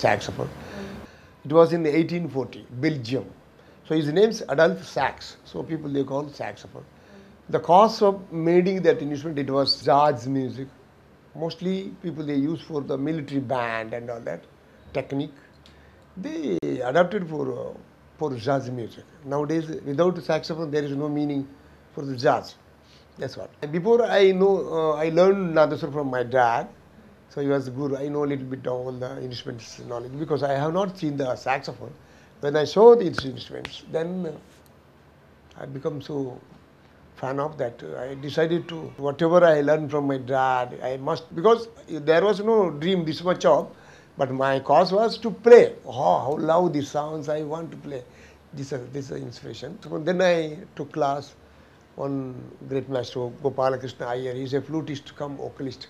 Saxophone. It was in 1840, Belgium. So his name's Adolphe Sax. So people they call saxophone. The cause of making that instrument it was jazz music. Mostly people they use for the military band and all that technique. They adapted for uh, for jazz music. Nowadays without saxophone there is no meaning for the jazz. That's what. Before I know, uh, I learned Nadaswar from my dad. So he was the guru. I know a little bit of all the instruments knowledge because I have not seen the saxophone. When I saw these instruments, then uh, I become so fan of that. I decided to whatever I learned from my dad, I must because there was no dream this much of, but my cause was to play. Oh, how loud this sounds! I want to play. This is this is inspiration. So then I took class. One great master, Gopalakrishna Iyer, he's a flutist come vocalist.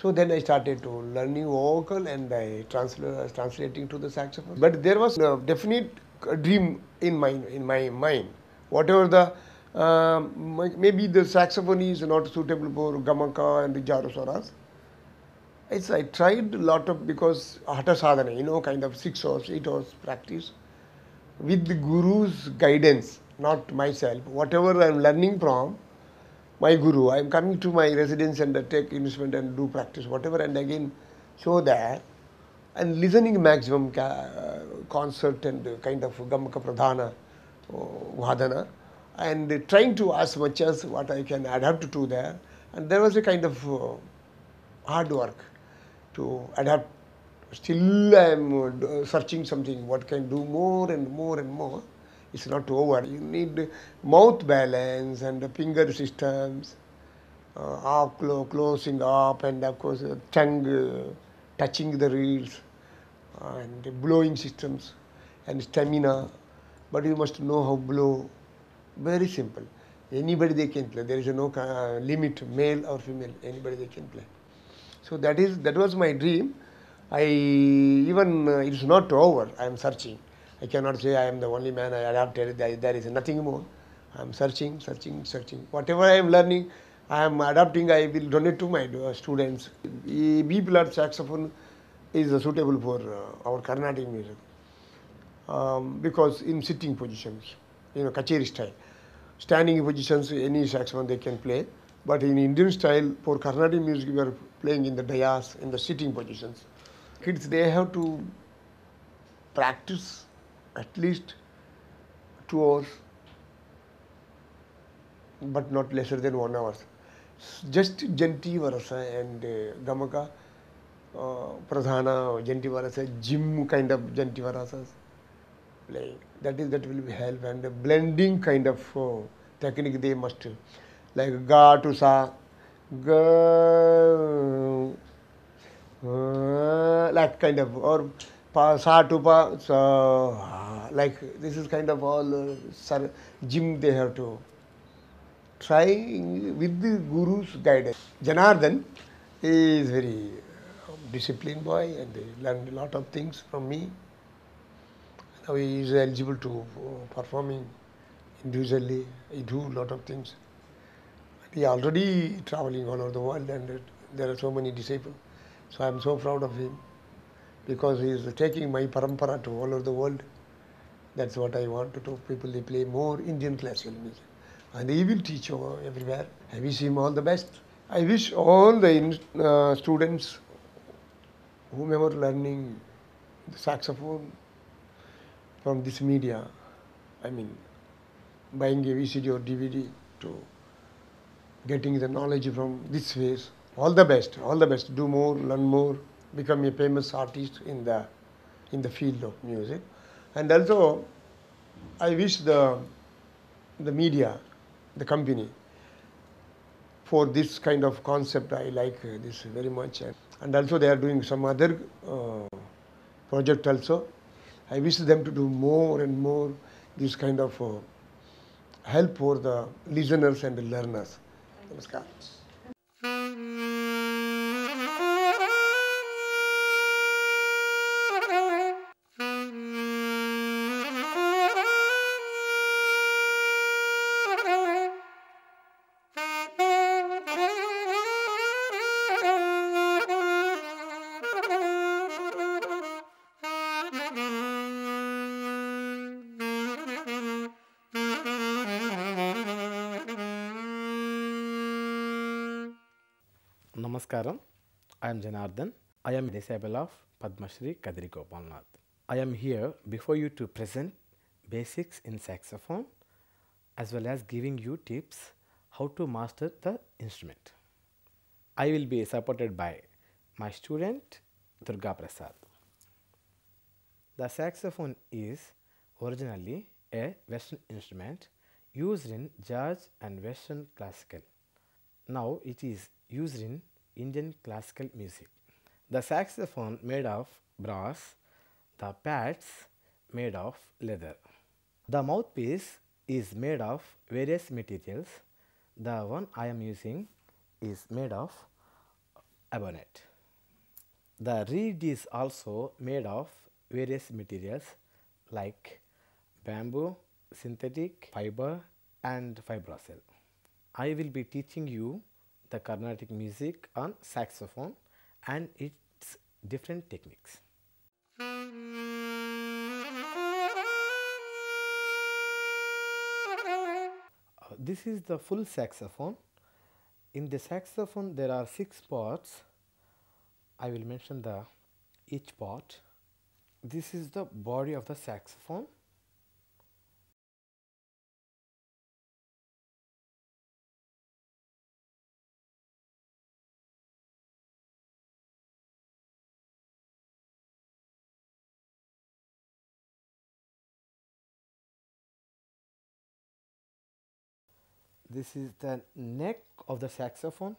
So then I started to learning vocal and I transla- translating to the saxophone. But there was a definite dream in my in my mind. Whatever the um, maybe the saxophone is not suitable for gamaka and the jaroswaras. It's, I tried a lot of because hatha sadhana, you know, kind of six hours, eight hours practice with the guru's guidance, not myself. Whatever I'm learning from, my guru. I am coming to my residence and take instrument and do practice, whatever, and again show that. And listening maximum ca- concert and kind of gamaka pradhana, uh, vadana, and trying to as much as what I can adapt to there. And there was a kind of uh, hard work to adapt. Still, I am uh, searching something what can do more and more and more it's not over. You need mouth balance and finger systems, uh, clo- closing up, and of course uh, tongue uh, touching the reeds, and blowing systems, and stamina. But you must know how to blow. Very simple. Anybody they can play. There is no uh, limit, male or female. Anybody they can play. So that is that was my dream. I even uh, it's not over. I am searching. I cannot say I am the only man I adapted. There, there is nothing more. I am searching, searching, searching. Whatever I am learning, I am adapting. I will donate to my uh, students. B blood saxophone is uh, suitable for uh, our Carnatic music um, because in sitting positions, you know, kacheri style, standing positions, any saxophone they can play. But in Indian style, for Carnatic music, we are playing in the dayas, in the sitting positions. Kids, they have to practice at least two hours, but not lesser than one hour. Just Janti Varasa and uh, Gamaka, uh, Pradhana, Janti Varasa, Jim kind of Janti Varasas playing. That is that will be help and the blending kind of uh, technique they must like ga to sa, ga, uh, like kind of or pa sa to pa sa like this is kind of all uh, gym they have to try with the guru's guidance. Janardhan is very disciplined boy and he learned a lot of things from me. Now he is eligible to uh, performing individually. He do a lot of things. He already traveling all over the world and there are so many disciples. So I am so proud of him because he is taking my parampara to all over the world. That's what I want to do. People they play more Indian classical music, and he will teach everywhere. I wish him all the best. I wish all the uh, students, whomever learning the saxophone from this media, I mean, buying a VCD or DVD to getting the knowledge from this ways. All the best, all the best. Do more, learn more, become a famous artist in the in the field of music. And also, I wish the the media, the company, for this kind of concept. I like this very much. And also, they are doing some other uh, project also. I wish them to do more and more this kind of uh, help for the listeners and the learners. Namaskar. Namaskaram. I am Janardhan. I am disciple of Padma Shri Kadri Gopalnath. I am here before you to present basics in saxophone as well as giving you tips how to master the instrument. I will be supported by my student Durga Prasad. The saxophone is originally a Western instrument used in jazz and Western classical. Now it is used in Indian classical music. The saxophone made of brass, the pads made of leather. The mouthpiece is made of various materials. The one I am using is made of ebonite. The reed is also made of various materials like bamboo, synthetic fiber and Fibracell. I will be teaching you the Carnatic music on saxophone and its different techniques. Uh, This is the full saxophone. In the saxophone there are six parts. I will mention the each part. This is the body of the saxophone. This is the neck of the saxophone.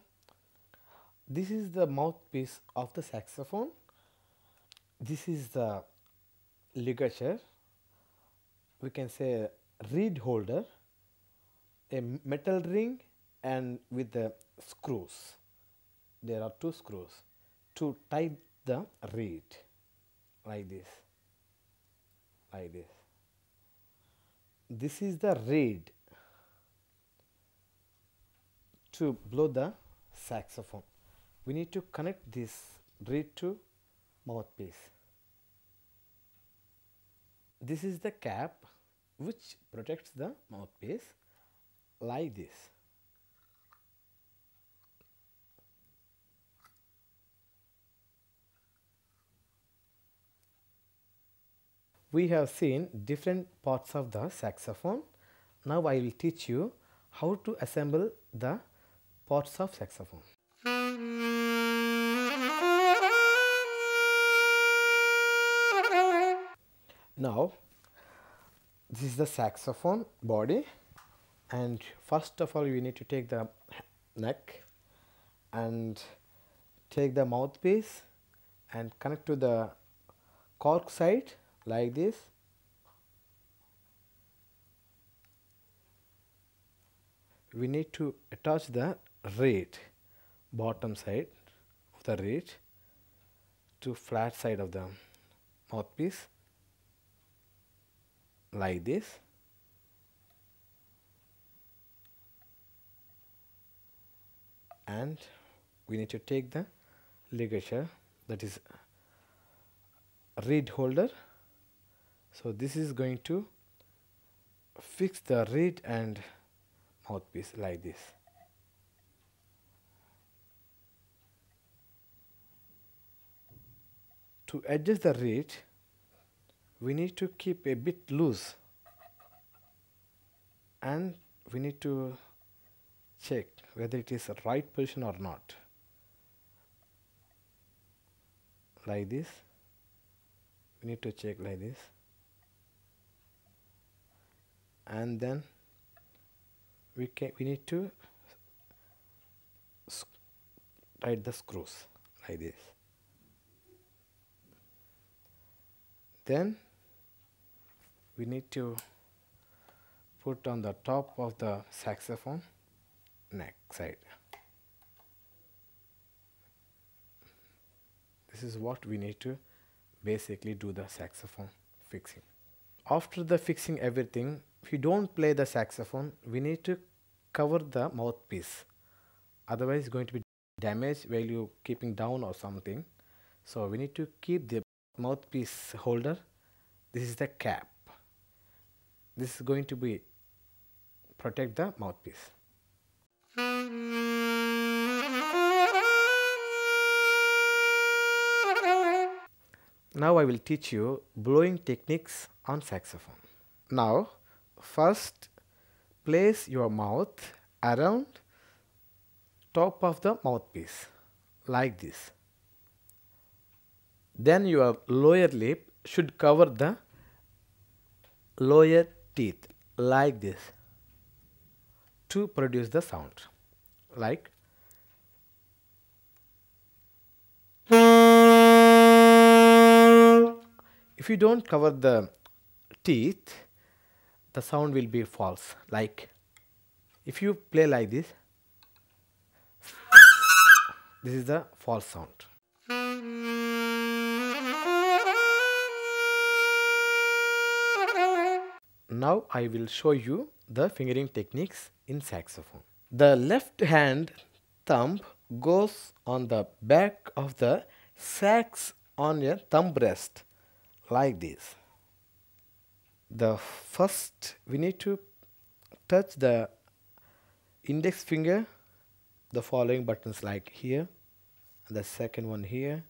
This is the mouthpiece of the saxophone. This is the ligature. We can say reed holder, a metal ring, and with the screws. There are two screws to tie the reed like this. Like this. This is the reed to blow the saxophone. We need to connect this reed to mouthpiece. This is the cap which protects the mouthpiece like this. We have seen different parts of the saxophone. Now I will teach you how to assemble the parts of saxophone. Now this is the saxophone body. And first of all we need to take the neck and take the mouthpiece and connect to the cork side like this. We need to attach the reed bottom side of the reed to flat side of the mouthpiece like this. And we need to take the ligature that is reed holder. So this is going to fix the reed and mouthpiece like this. To adjust the reed we need to keep a bit loose and we need to check whether it is right position or not. Like this. We need to check like this. And then we can we need to s- tight the screws like this. Then we need to put on the top of the saxophone neck side. This is what we need to basically do the saxophone fixing. After the fixing everything if you don't play the saxophone we need to cover the mouthpiece. Otherwise it's going to be damaged while you keeping down or something. So we need to keep the mouthpiece holder. This is the cap this is going to be protect the mouthpiece Now I will teach you blowing techniques on saxophone. Now first place your mouth around top of the mouthpiece like this. Then your lower lip should cover the lower teeth like this to produce the sound like if you don't cover the teeth the sound will be false. Like if you play like this this is the false sound now I will show you the fingering techniques in saxophone. The left hand thumb goes on the back of the sax on your thumb rest like this. The first we need to touch the index finger the following buttons like here the second one here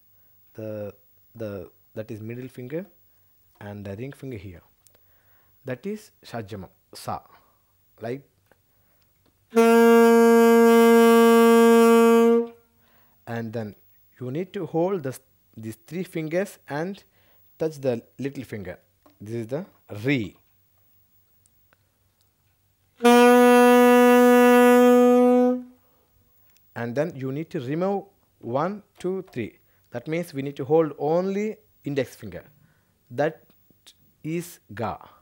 the the that is middle finger and the ring finger here that is shajama sa. Like and then you need to hold the, these three fingers and touch the little finger. This is the re. And then you need to remove one two three. That means we need to hold only index finger. That is ga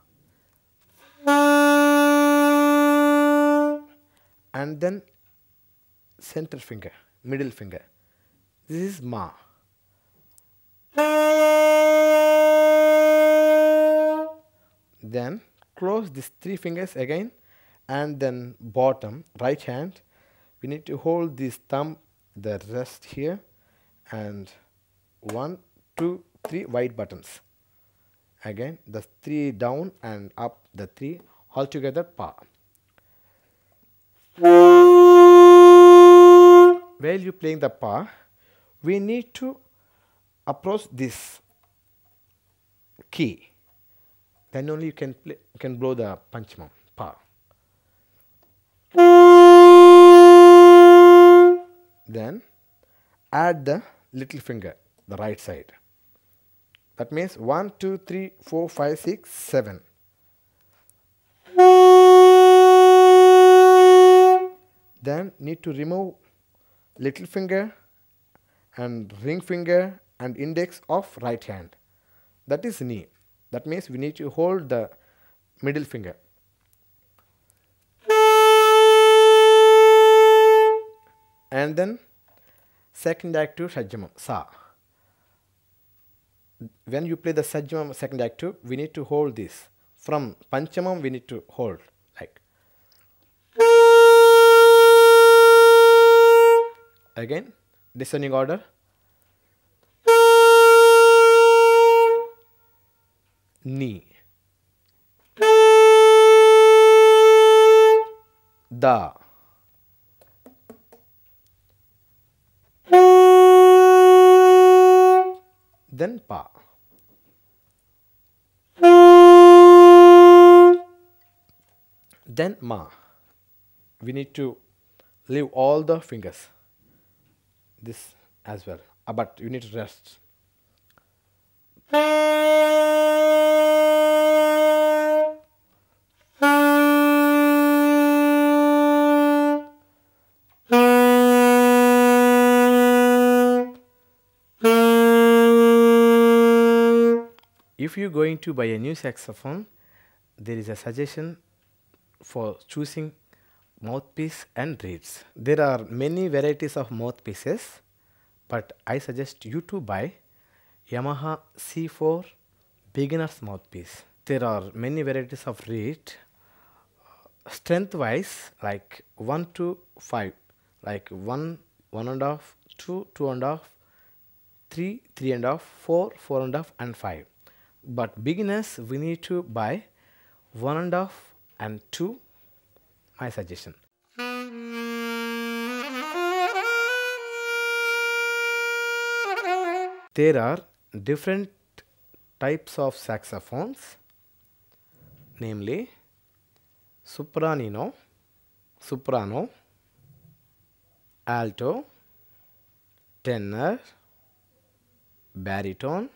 and then center finger middle finger. This is ma. Then close these three fingers again and then bottom right hand. We need to hold this thumb the rest here and one two three white buttons. Again the three down and up the three all together pa while you playing the pa we need to approach this key. Then only you can play you can blow the panchamam pa then add the little finger the right side. That means 1 2 3 4 5 6 7 then need to remove little finger and ring finger and index of right hand. That is ni. That means we need to hold the middle finger. And then second octave sajjamam sa. When you play the sajjamam second octave we need to hold this. From panchamam we need to hold Again, descending order. Ni. Da. Then pa. Then ma. We need to leave all the fingers. This as well. Uh, but you need to rest. If you're going to buy a new saxophone, there is a suggestion for choosing mouthpiece and reeds. There are many varieties of mouthpieces, but I suggest you to buy Yamaha C4 beginner's mouthpiece. There are many varieties of reed. Uh, Strength wise, like 1 to 5, like 1, 1 and half, 2, 2 and half, 3, 3 and half, 4, 4 and half, and 5. But beginners, we need to buy 1 and half and 2, my suggestion. There are different types of saxophones, namely sopranino, soprano, alto, tenor, baritone,